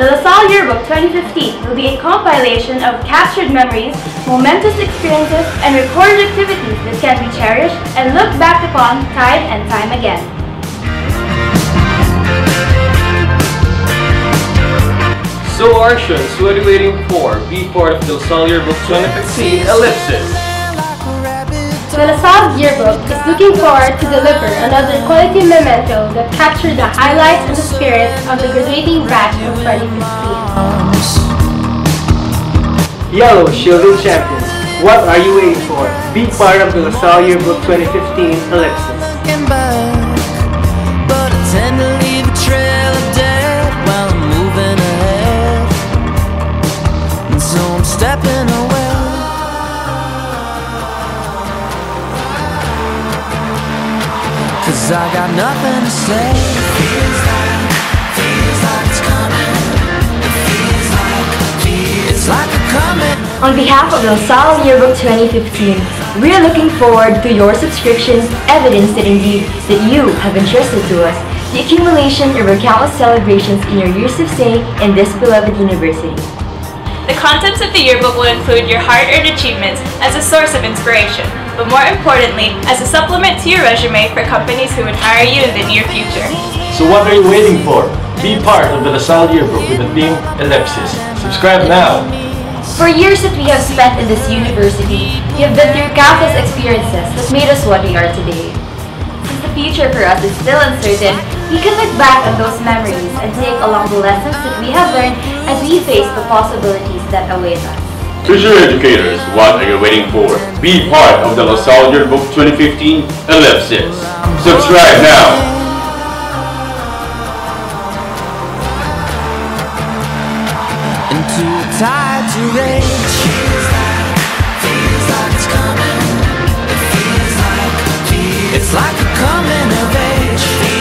The La Salle Yearbook 2015 will be a compilation of captured memories, momentous experiences, and recorded activities that can be cherished and looked back upon time and time again. So Artians, what are you waiting for? Be part of the La Salle Yearbook 2015 Ellipsis. The La Salle Yearbook is looking forward to deliver another quality memento that captures the highlights and the spirit of the graduating batch of 2015. Yellow Shielded Champions, what are you waiting for? Be part of the La Salle Yearbook 2015 Ellipsis. looking back, but I Cause I got nothing to say. Feels like, feels like it's coming. It feels like, feels like a coming. On behalf of the La Salle Yearbook 2015, we are looking forward to your subscriptions, evidence that indeed that you have entrusted to us the accumulation of our countless celebrations in your years of stay in this beloved university. The contents of the yearbook will include your hard-earned achievements as a source of inspiration, but more importantly, as a supplement to your resume for companies who would hire you in the near future. So what are you waiting for? Be part of the La Salle Yearbook with the theme Ellipsis. Subscribe now! For years that we have spent in this university, we have been through countless experiences that made us what we are today. Since the future for us is still uncertain, we can look back on those memories and take along the lessons that we have learned as we face the possibilities that await us. Future educators, what are you waiting for? Be part of the La Salle Yearbook 2015 Ellipsis. Subscribe now! into a tide to rage. It's like a coming of age.